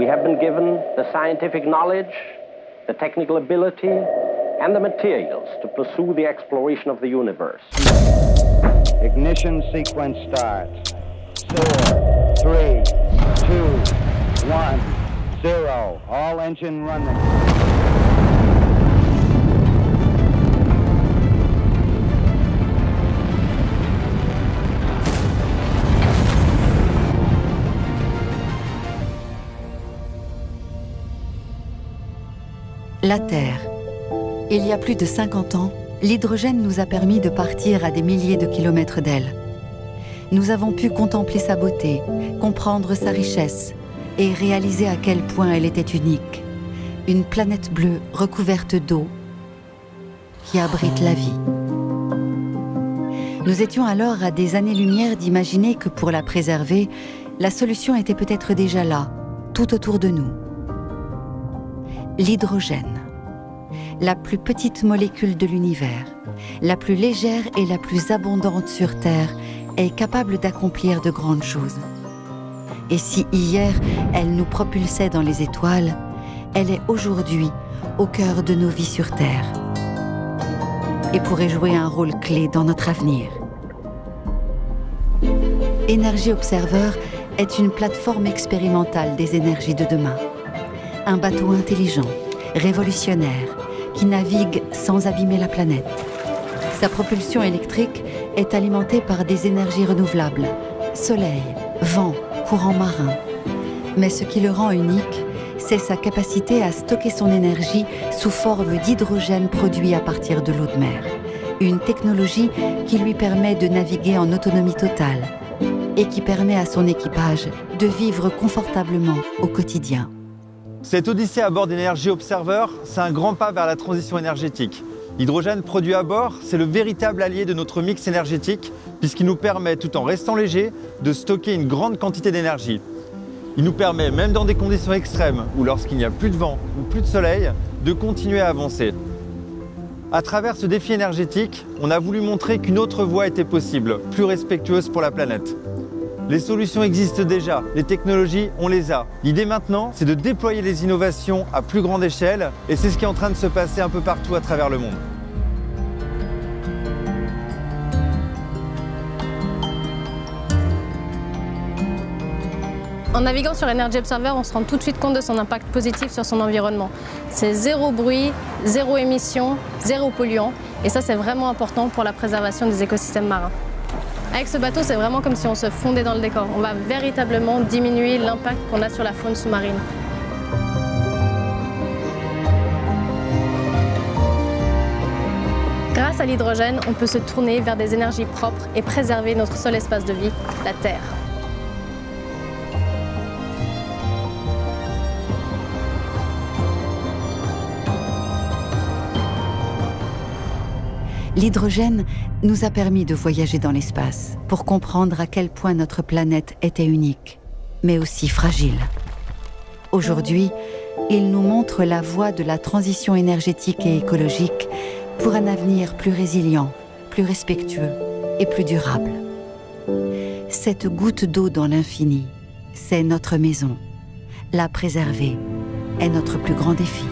we have been given the scientific knowledge, the technical ability, and the materials to pursue the exploration of the universe. Ignition sequence starts. Four, three, two, one, zero. All engine running. La Terre. Il y a plus de 50 ans, l'hydrogène nous a permis de partir à des milliers de kilomètres d'elle. Nous avons pu contempler sa beauté, comprendre sa richesse et réaliser à quel point elle était unique. Une planète bleue recouverte d'eau qui abrite la vie. Nous étions alors à des années-lumière d'imaginer que pour la préserver, la solution était peut-être déjà là, tout autour de nous. L'hydrogène la plus petite molécule de l'univers, la plus légère et la plus abondante sur Terre, est capable d'accomplir de grandes choses. Et si hier elle nous propulsait dans les étoiles, elle est aujourd'hui au cœur de nos vies sur Terre et pourrait jouer un rôle clé dans notre avenir. Énergie Observer est une plateforme expérimentale des énergies de demain. Un bateau intelligent, révolutionnaire, qui navigue sans abîmer la planète. Sa propulsion électrique est alimentée par des énergies renouvelables, soleil, vent, courant marin. Mais ce qui le rend unique, c'est sa capacité à stocker son énergie sous forme d'hydrogène produit à partir de l'eau de mer. Une technologie qui lui permet de naviguer en autonomie totale et qui permet à son équipage de vivre confortablement au quotidien. Cette odyssée à bord d'Energy Observer, c'est un grand pas vers la transition énergétique. L'hydrogène produit à bord, c'est le véritable allié de notre mix énergétique, puisqu'il nous permet, tout en restant léger, de stocker une grande quantité d'énergie. Il nous permet, même dans des conditions extrêmes, ou lorsqu'il n'y a plus de vent ou plus de soleil, de continuer à avancer. À travers ce défi énergétique, on a voulu montrer qu'une autre voie était possible, plus respectueuse pour la planète. Les solutions existent déjà, les technologies, on les a. L'idée maintenant, c'est de déployer les innovations à plus grande échelle et c'est ce qui est en train de se passer un peu partout à travers le monde. En naviguant sur Energy Observer, on se rend tout de suite compte de son impact positif sur son environnement. C'est zéro bruit, zéro émission, zéro polluant. Et ça, c'est vraiment important pour la préservation des écosystèmes marins. Avec ce bateau, c'est vraiment comme si on se fondait dans le décor. On va véritablement diminuer l'impact qu'on a sur la faune sous-marine. Grâce à l'hydrogène, on peut se tourner vers des énergies propres et préserver notre seul espace de vie, la Terre. L'hydrogène nous a permis de voyager dans l'espace pour comprendre à quel point notre planète était unique, mais aussi fragile. Aujourd'hui, il nous montre la voie de la transition énergétique et écologique pour un avenir plus résilient, plus respectueux et plus durable. Cette goutte d'eau dans l'infini, c'est notre maison. La préserver est notre plus grand défi.